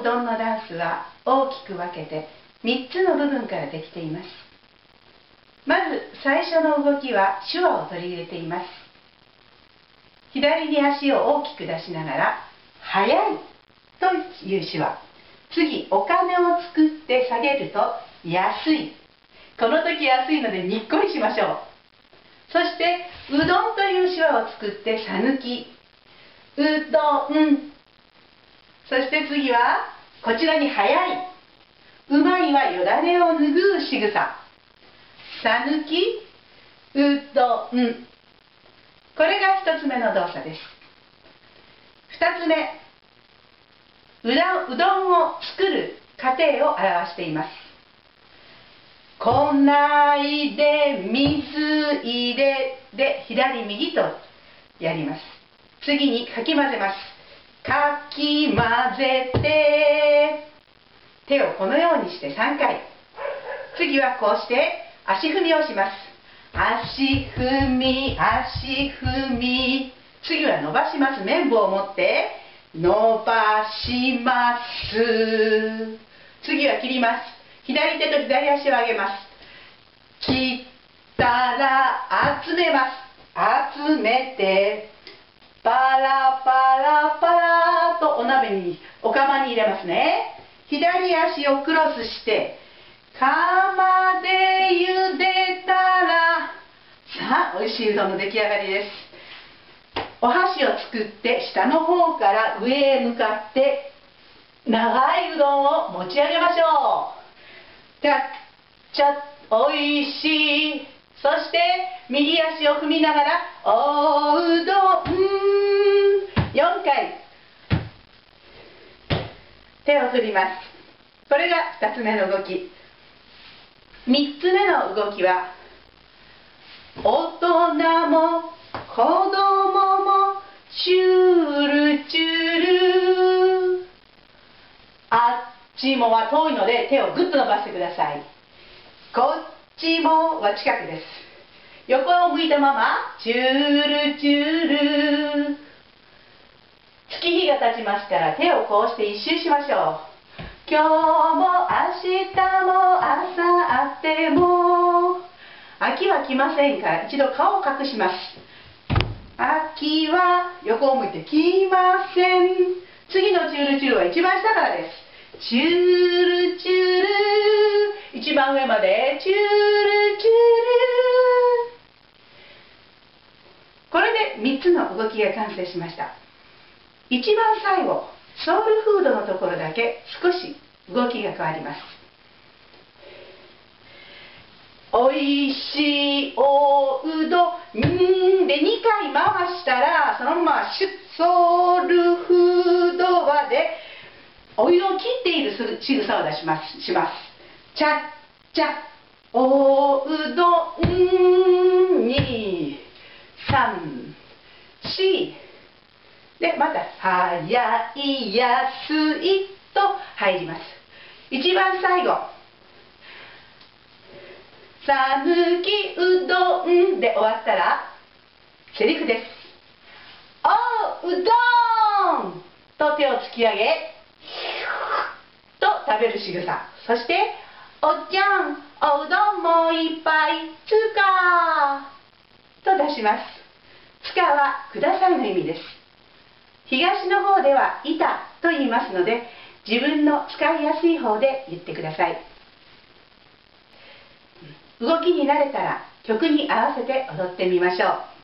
うどんのダンスは大きく分けて3つの部分からできています。まず最初の動きは手話を取り入れています。左に足を大きく出しながら「速い」という手話。次お金を作って下げると「安い」この時安いのでにっこりしましょう。そしてうどんという手話を作って「さぬき」うどんそして次はこちらに速い。うまいはよだれを拭う仕草。さぬきうどん。これが一つ目の動作です。二つ目うどんを作る過程を表しています。こないで水入れで左右とやります。次にかき混ぜます。かき混ぜて。手をこのようにして3回。次はこうして足踏みをします。足踏み足踏み。次は伸ばします。綿棒を持って伸ばします。次は切ります。左手と左足を上げます。切ったら集めます。集めてパラパラパラとお鍋にお釜に入れますね。左足をクロスして釜で茹でたらさあ美味しいうどんの出来上がりです。お箸を作って下の方から上へ向かって長いうどんを持ち上げましょう。ちゃっちゃおいしい。そして右足を踏みながらおうどん。4回。手を振ります。これが2つ目の動き。3つ目の動きは大人も子供もチュールチュールあっちもは遠いので手をぐっと伸ばしてください。こっちもは近くです。横を向いたままチュールチュール。月日が経ちますから手をこうして一周しましょう。今日も明日も朝あっても。秋は来ませんから一度顔を隠します。秋は横を向いて来ません。次のチュールチュールは一番下からです。チュールチュール。一番上までチュールチュール。3つの動きが完成しました。一番最後ソウルフードのところだけ少し動きが変わります。おいしいおうどんで2回回したらそのままシュッソウルフードはでお湯を切っている仕草を出しますします。ちゃっちゃおうどんに3 4でまた「早い安い」と入ります。一番最後「さぬきうどん」で終わったらセリフです「おうどん」と手を突き上げと食べる仕草。そして「おっちゃんおうどんもいっぱいつか」と出します。地下はくださいの意味です。東の方では板と言いますので自分の使いやすい方で言ってください。動きに慣れたら曲に合わせて踊ってみましょう。